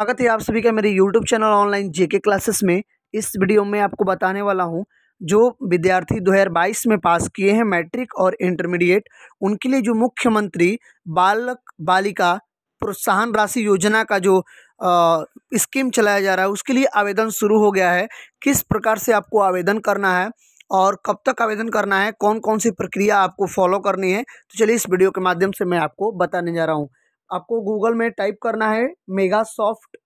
स्वागत है आप सभी का मेरे YouTube channel online JK classes में। इस वीडियो में आपको बताने वाला हूँ जो विद्यार्थी 2022 में पास किए हैं मैट्रिक और इंटरमीडिएट उनके लिए जो मुख्यमंत्री बालक बालिका प्रोत्साहन राशि योजना का जो आ, स्कीम चलाया जा रहा है उसके लिए आवेदन शुरू हो गया है। किस प्रकार से आपको आवेदन करना है और कब तक आवेदन करना है कौन कौन सी प्रक्रिया आपको फॉलो करनी है तो चलिए इस वीडियो के माध्यम से मैं आपको बताने जा रहा हूँ। आपको गूगल में टाइप करना है मेगा सॉफ्ट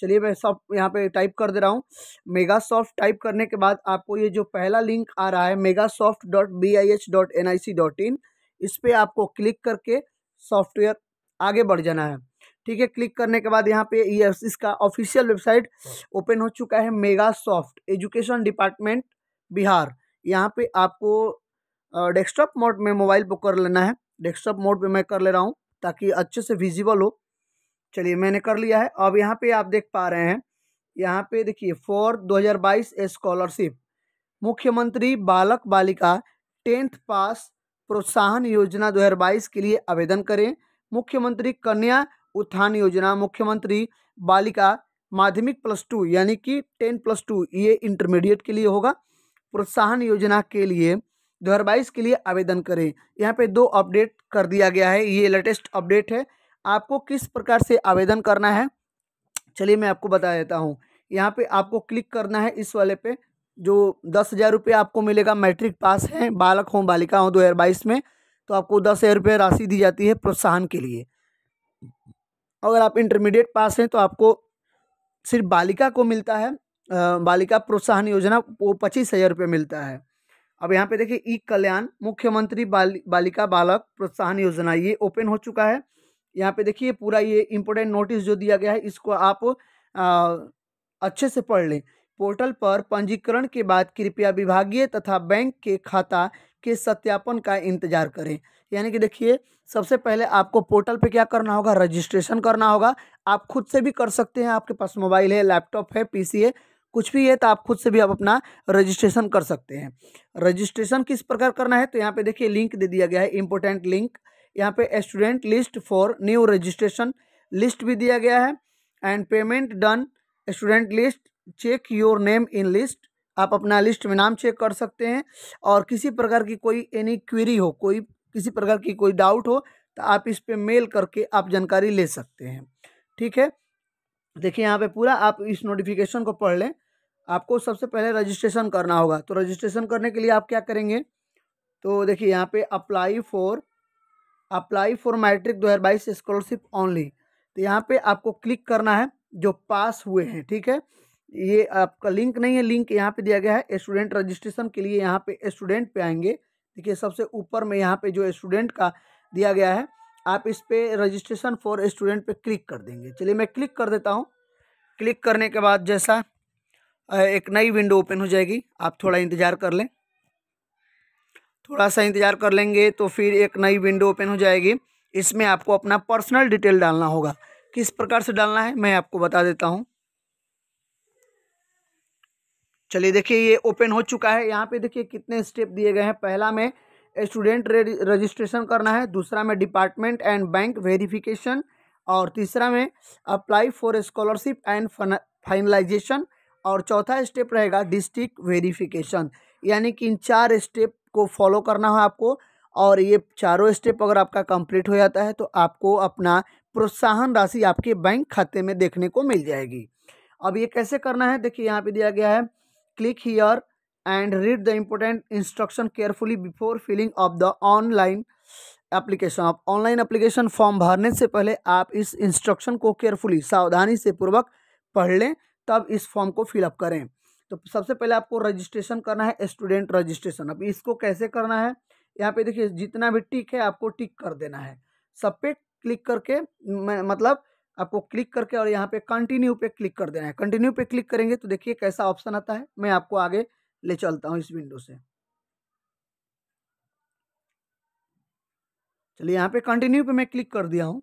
चलिए मैं सब यहाँ पे टाइप कर दे रहा हूँ। मेगा सॉफ्ट टाइप करने के बाद आपको ये जो पहला लिंक आ रहा है mega soft dot B I H dot N I C dot in इस पर आपको क्लिक करके सॉफ्टवेयर आगे बढ़ जाना है। ठीक है क्लिक करने के बाद यहाँ पे ये इसका ऑफिशियल वेबसाइट ओपन हो चुका है mega soft education department Bihar. यहाँ पे आपको डेस्कटॉप मोड में मोबाइल पर कर लेना है। डेस्कटॉप मोड पे मैं कर ले रहा हूँ। ताकि अच्छे से विजिबल हो। चलिए, मैंने कर लिया है। अब यहाँ पे आप देख पा रहे हैं, यहाँ पे देखिए फॉर 2022 स्कॉलरशिप मुख्यमंत्री बालक बालिका टेंथ पास प्रोत्साहन योजना 2022 के लिए आवेदन करें। मुख्यमंत्री कन्या उत्थान योजना, मुख्यमंत्री बालिका माध्यमिक प्लस टू यानी कि टेन प्लस टू ये इंटरमीडिएट के लिए होगा। प्रोत्साहन योजना के लिए दो हज़ार बाईस के लिए आवेदन करें। यहाँ पे दो अपडेट कर दिया गया है। ये लेटेस्ट अपडेट है। आपको किस प्रकार से आवेदन करना है? चलिए मैं आपको बता देता हूँ। यहाँ पे आपको क्लिक करना है इस वाले पे। जो दस हज़ार रुपये आपको मिलेगा, मैट्रिक पास है, बालक हों, बालिका हों दो हज़ार बाईस में तो आपको दस हज़ार रुपये राशि दी जाती है प्रोत्साहन के लिए। अगर आप इंटरमीडिएट पास हैं तो आपको सिर्फ़ बालिका को मिलता है। बालिका प्रोत्साहन योजना, वो पच्चीस हज़ार रुपये मिलता है। अब यहाँ पे देखिए ई कल्याण मुख्यमंत्री बाली बालिका बालक प्रोत्साहन योजना ये ओपन हो चुका है। यहाँ पे देखिए पूरा ये इम्पोर्टेंट नोटिस जो दिया गया है इसको आप आ, अच्छे से पढ़ लें। पोर्टल पर पंजीकरण के बाद कृपया विभागीय तथा बैंक के खाता के सत्यापन का इंतज़ार करें। यानी कि देखिए सबसे पहले आपको पोर्टल पे क्या करना होगा? रजिस्ट्रेशन करना होगा। आप खुद से भी कर सकते हैं आपके पास मोबाइल है लैपटॉप है पीसी है कुछ भी है तो आप खुद से भी आप अपना रजिस्ट्रेशन कर सकते हैं। रजिस्ट्रेशन किस प्रकार करना है? तो यहाँ पे देखिए लिंक दे दिया गया है, इम्पोर्टेंट लिंक। यहाँ पे student list for new registration list भी दिया गया है and payment done. Student list, check your name in list. आप अपना लिस्ट में नाम चेक कर सकते हैं और किसी प्रकार की कोई एनी क्वेरी हो, कोई किसी प्रकार की कोई डाउट हो तो आप इस पर मेल करके आप जानकारी ले सकते हैं। ठीक है? देखिए यहाँ पे पूरा आप इस नोटिफिकेशन को पढ़ लें। आपको सबसे पहले रजिस्ट्रेशन करना होगा। तो रजिस्ट्रेशन करने के लिए आप क्या करेंगे? तो देखिए, यहाँ पे apply for apply for matric दो हज़ार बाईस स्कॉलरशिप ऑनली तो यहाँ पे आपको क्लिक करना है, जो पास हुए हैं, ठीक है? ये आपका लिंक नहीं है। लिंक यहाँ पे दिया गया है स्टूडेंट रजिस्ट्रेशन के लिए यहाँ पे स्टूडेंट पे आएँगे। देखिए, सबसे ऊपर में यहाँ पे जो स्टूडेंट का दिया गया है, आप इस पर रजिस्ट्रेशन फॉर स्टूडेंट पे क्लिक कर देंगे। चलिए, मैं क्लिक कर देता हूँ। क्लिक करने के बाद जैसा एक नई विंडो ओपन हो जाएगी। आप थोड़ा इंतज़ार कर लें। थोड़ा सा इंतज़ार कर लेंगे तो फिर एक नई विंडो ओपन हो जाएगी। इसमें आपको अपना पर्सनल डिटेल डालना होगा। किस प्रकार से डालना है, मैं आपको बता देता हूँ। चलिए देखिए, ये ओपन हो चुका है। यहाँ पे देखिए कितने स्टेप दिए गए हैं। पहला में स्टूडेंट रजिस्ट्रेशन करना है। दूसरा में डिपार्टमेंट एंड बैंक वेरिफिकेशन और तीसरा में apply for scholarship and finalization और चौथा स्टेप रहेगा डिस्ट्रिक्ट वेरिफिकेशन। यानी कि इन चार स्टेप को फॉलो करना है आपको और ये चारों स्टेप अगर आपका कंप्लीट हो जाता है तो आपको अपना प्रोत्साहन राशि आपके बैंक खाते में देखने को मिल जाएगी। अब ये कैसे करना है? देखिए, यहाँ पे दिया गया है click here and read the important instruction carefully before filling of the online application आप ऑनलाइन एप्लीकेशन फॉर्म भरने से पहले आप इस इंस्ट्रक्शन को केयरफुली सावधानी से पूर्वक पढ़ लें। तब इस फॉर्म को फिलअप करें। तो सबसे पहले आपको रजिस्ट्रेशन करना है, स्टूडेंट रजिस्ट्रेशन। अब इसको कैसे करना है? यहाँ पे देखिए, जितना भी टिक है, आपको टिक कर देना है। सब पे क्लिक करके मतलब आपको क्लिक करके और यहाँ पे कंटिन्यू पे क्लिक कर देना है। कंटिन्यू पे क्लिक करेंगे तो देखिए कैसा ऑप्शन आता है। मैं आपको आगे ले चलता हूँ इस विंडो से। चलिए, यहाँ पे कंटिन्यू पे मैं क्लिक कर दिया हूँ।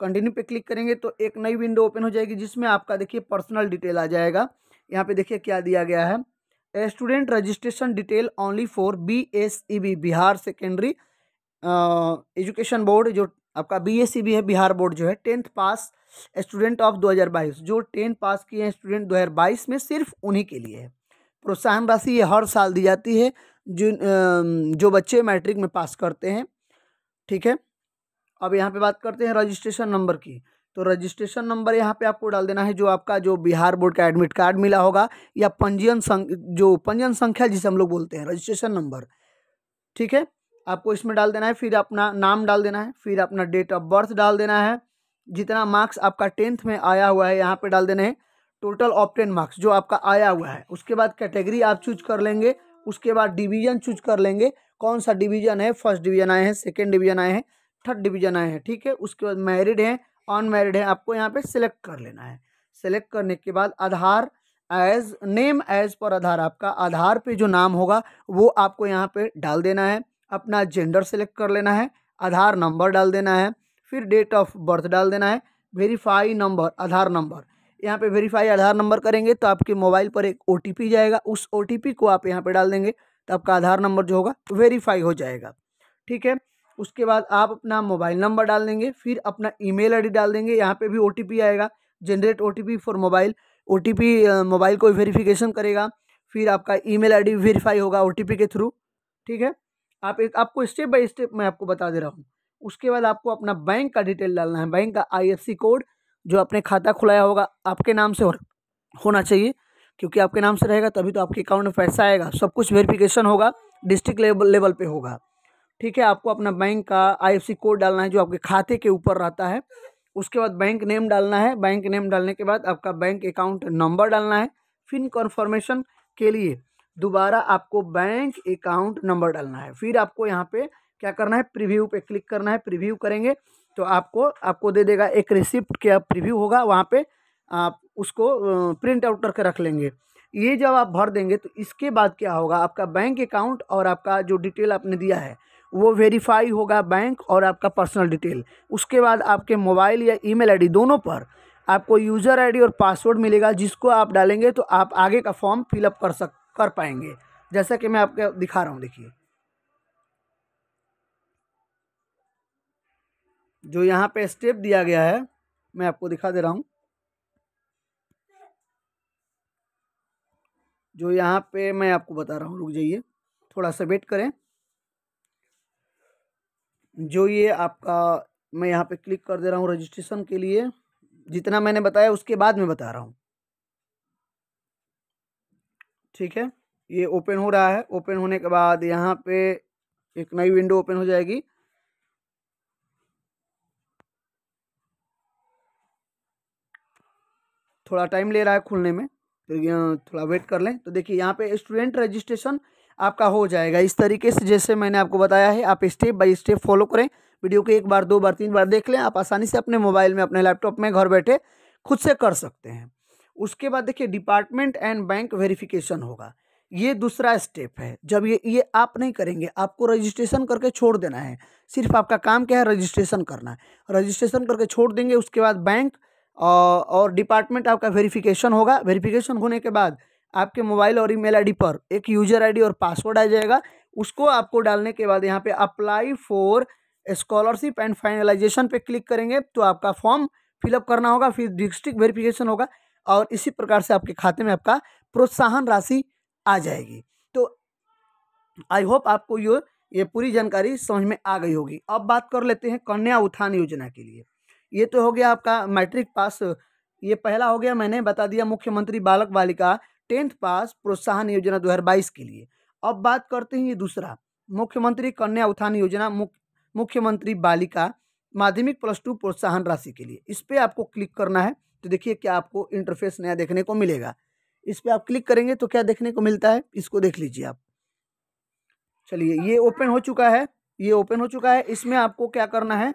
कंटिन्यू पे क्लिक करेंगे तो एक नई विंडो ओपन हो जाएगी, जिसमें आपका देखिए पर्सनल डिटेल आ जाएगा। यहाँ पे देखिए क्या दिया गया है। Student registration detail only for B S E B Bihar secondary education board जो आपका बी एस भी है, बिहार बोर्ड जो है टेंथ पास स्टूडेंट ऑफ़ 2022 जो टेंथ पास किए हैं स्टूडेंट 2022 में सिर्फ़ उन्हीं के लिए है। प्रोत्साहन राशि ये हर साल दी जाती है जो जो बच्चे मैट्रिक में पास करते हैं, ठीक है? अब यहाँ पे बात करते हैं रजिस्ट्रेशन नंबर की। तो रजिस्ट्रेशन नंबर यहाँ पे आपको डाल देना है जो आपका जो बिहार बोर्ड का एडमिट कार्ड मिला होगा या पंजीयन जो पंजीयन संख्या जिसे हम लोग बोलते हैं रजिस्ट्रेशन नंबर ठीक है? आपको इसमें डाल देना है, फिर अपना नाम डाल देना है, फिर अपना डेट ऑफ़ बर्थ डाल देना है। जितना मार्क्स आपका टेंथ में आया हुआ है, यहाँ पे डाल देना है टोटल ऑफ़ टेन मार्क्स जो आपका आया हुआ है। उसके बाद कैटेगरी आप चूज़ कर लेंगे, उसके बाद डिवीज़न चूज़ कर लेंगे। कौन सा डिवीज़न है? फ़र्स्ट डिवीज़न आए हैं सेकेंड डिवीज़न आए हैं। थर्ड डिवीज़न आए हैं, ठीक है? उसके बाद मैरिड हैं, अनमेरिड है, आपको यहाँ पे सिलेक्ट कर लेना है। सिलेक्ट करने के बाद आधार एज, नेम एज पर आधार, आपका आधार पे जो नाम होगा, वो आपको यहाँ पे डाल देना है। अपना जेंडर सेलेक्ट कर लेना है, आधार नंबर डाल देना है, फिर डेट ऑफ़ बर्थ डाल देना है, वेरीफाई नंबर, आधार नंबर। यहाँ पे वेरीफाई आधार नंबर करेंगे तो आपके मोबाइल पर एक ओटीपी जाएगा, उस ओटीपी को आप यहाँ पे डाल देंगे तो आपका आधार नंबर जो होगा, वेरीफाई हो जाएगा, ठीक है? उसके बाद आप अपना मोबाइल नंबर डाल देंगे, फिर अपना ईमेल आईडी डाल देंगे, यहाँ पे भी ओटीपी आएगा generate OTP for mobile OTP mobile को वेरिफिकेशन करेगा, फिर आपका ईमेल आईडी वेरीफाई होगा ओटीपी के थ्रू ठीक है? आप एक, आपको स्टेप बाय स्टेप मैं आपको बता दे रहा हूँ। उसके बाद आपको अपना बैंक का डिटेल डालना है। बैंक का आईएफसी कोड जो आपने खाता खुलाया होगा, आपके नाम से और होना चाहिए, क्योंकि आपके नाम से रहेगा, तभी तो आपके अकाउंट में पैसा आएगा, सब कुछ वेरिफिकेशन होगा डिस्ट्रिक्ट लेवल लेवल पे होगा। ठीक है, आपको अपना बैंक का आईएफसी कोड डालना है जो आपके खाते के ऊपर रहता है। उसके बाद बैंक नेम डालना है। बैंक नेम डालने के बाद आपका बैंक अकाउंट नंबर डालना है। फिर कन्फर्मेशन के लिए दोबारा आपको बैंक अकाउंट नंबर डालना है। फिर आपको यहाँ पे क्या करना है? प्रीव्यू पे क्लिक करना है। प्रीव्यू करेंगे तो आपको आपको दे देगा एक रिसिप्ट क्या प्रीव्यू होगा। वहाँ पे आप उसको प्रिंट आउट करके रख लेंगे। ये जब आप भर देंगे तो इसके बाद क्या होगा? आपका बैंक अकाउंट और आपका जो डिटेल आपने दिया है वो वेरीफाई होगा बैंक और आपका पर्सनल डिटेल उसके बाद आपके मोबाइल या ईमेल आईडी दोनों पर आपको यूज़र आईडी और पासवर्ड मिलेगा, जिसको आप डालेंगे तो आप आगे का फॉर्म फिलअप कर सक, कर पाएँगे। जैसा कि मैं आपको दिखा रहा हूँ, देखिए। जो यहाँ पे स्टेप दिया गया है, मैं आपको दिखा दे रहा हूँ। जो यहाँ पे मैं आपको बता रहा हूँ, रुक जाइए, थोड़ा सा वेट करें। जो ये आपका, मैं यहाँ पे क्लिक कर दे रहा हूँ रजिस्ट्रेशन के लिए, जितना मैंने बताया उसके बाद में बता रहा हूँ। ठीक है? ये ओपन हो रहा है। ओपन होने के बाद यहाँ पे एक नई विंडो ओपन हो जाएगी। थोड़ा टाइम ले रहा है खुलने में तो थोड़ा वेट कर लें। तो देखिए, यहाँ पे स्टूडेंट रजिस्ट्रेशन आपका हो जाएगा। इस तरीके से जैसे मैंने आपको बताया है, आप स्टेप बाय स्टेप फॉलो करें। वीडियो को एक बार, दो बार, तीन बार देख लें। आप आसानी से अपने मोबाइल में, अपने लैपटॉप में घर बैठे खुद से कर सकते हैं। उसके बाद देखिए डिपार्टमेंट एंड बैंक वेरिफिकेशन होगा। ये दूसरा स्टेप है। जब ये ये आप नहीं करेंगे, आपको रजिस्ट्रेशन करके छोड़ देना है। सिर्फ़ आपका काम क्या है? रजिस्ट्रेशन करना है। रजिस्ट्रेशन करके छोड़ देंगे, उसके बाद बैंक और डिपार्टमेंट आपका वेरिफिकेशन होगा। वेरिफिकेशन होने के बाद आपके मोबाइल और ईमेल आईडी पर एक यूज़र आईडी और पासवर्ड आ जाएगा। उसको आपको डालने के बाद यहाँ पे apply for scholarship and finalization पे क्लिक करेंगे तो आपका फॉर्म फिलअप करना होगा, फिर डिस्ट्रिक्ट वेरिफिकेशन होगा और इसी प्रकार से आपके खाते में आपका प्रोत्साहन राशि आ जाएगी। तो आई होप आपको ये ये पूरी जानकारी समझ में आ गई होगी। अब बात कर लेते हैं कन्या उत्थान योजना के लिए। ये तो हो गया आपका मैट्रिक पास, ये पहला हो गया मैंने, बता दिया मुख्यमंत्री बालक बालिका टेंथ पास प्रोत्साहन योजना 2022 के लिए। अब बात करते हैं ये दूसरा। मुख्यमंत्री कन्या उत्थान योजना मुख्यमंत्री बालिका माध्यमिक प्लस टू प्रोत्साहन राशि के लिए। इस पर आपको क्लिक करना है तो देखिए क्या आपको इंटरफेस नया देखने को मिलेगा। इस पर आप क्लिक करेंगे तो क्या देखने को मिलता है? इसको देख लीजिए आप। चलिए, ये ओपन हो चुका है, ये ओपन हो चुका है। इसमें आपको क्या करना है?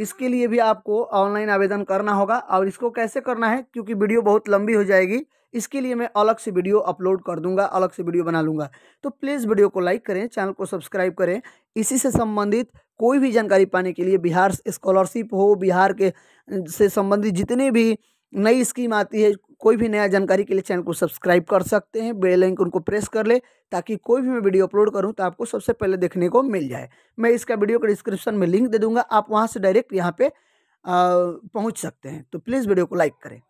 इसके लिए भी आपको ऑनलाइन आवेदन करना होगा और इसको कैसे करना है, क्योंकि वीडियो बहुत लंबी हो जाएगी, इसके लिए मैं अलग से वीडियो अपलोड कर दूँगा, अलग से वीडियो बना लूँगा। तो प्लीज़ वीडियो को लाइक करें, चैनल को सब्सक्राइब करें। इसी से संबंधित कोई भी जानकारी पाने के लिए बिहार स्कॉलरशिप हो, बिहार के, से संबंधित जितने भी नई स्कीम आती है कोई भी नया जानकारी के लिए चैनल को सब्सक्राइब कर सकते हैं, बेल आइकन को प्रेस कर ले, ताकि कोई भी मैं वीडियो अपलोड करूँ तो आपको सबसे पहले देखने को मिल जाए। मैं इसका वीडियो का डिस्क्रिप्शन में लिंक दे दूँगा, आप वहाँ से डायरेक्ट यहाँ पे पहुँच सकते हैं। तो प्लीज़ वीडियो को लाइक करें।